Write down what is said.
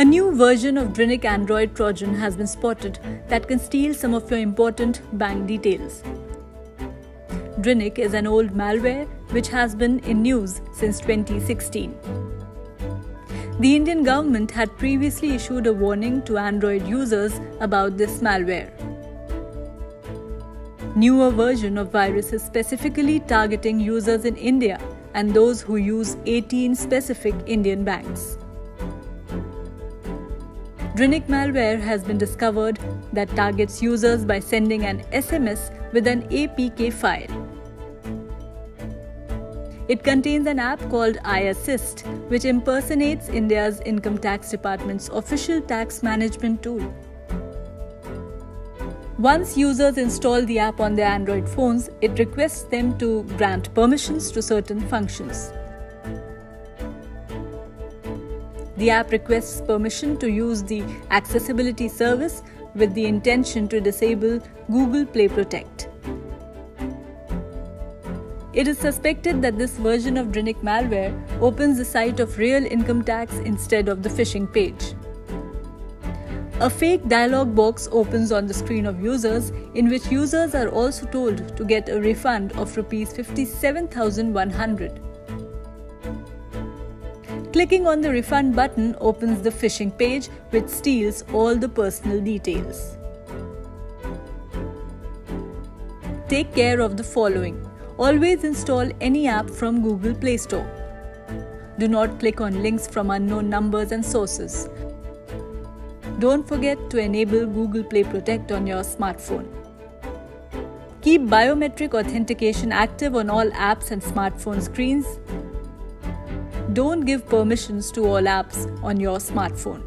A new version of Drinik Android Trojan has been spotted that can steal some of your important bank details. Drinik is an old malware which has been in news since 2016. The Indian government had previously issued a warning to Android users about this malware. Newer version of virus is specifically targeting users in India and those who use 18 specific Indian banks. Drinik malware has been discovered that targets users by sending an SMS with an APK file. It contains an app called iAssist, which impersonates India's Income Tax Department's official tax management tool. Once users install the app on their Android phones, it requests them to grant permissions to certain functions. The app requests permission to use the accessibility service with the intention to disable Google Play Protect. It is suspected that this version of Drinik malware opens the site of real income tax instead of the phishing page. A fake dialog box opens on the screen of users in which users are also told to get a refund of rupees 57100. Clicking on the refund button opens the phishing page which steals all the personal details. Take care of the following. Always install any app from Google Play Store. Do not click on links from unknown numbers and sources. Don't forget to enable Google Play Protect on your smartphone. Keep biometric authentication active on all apps and smartphone screens don't give permissions to all apps on your smartphone.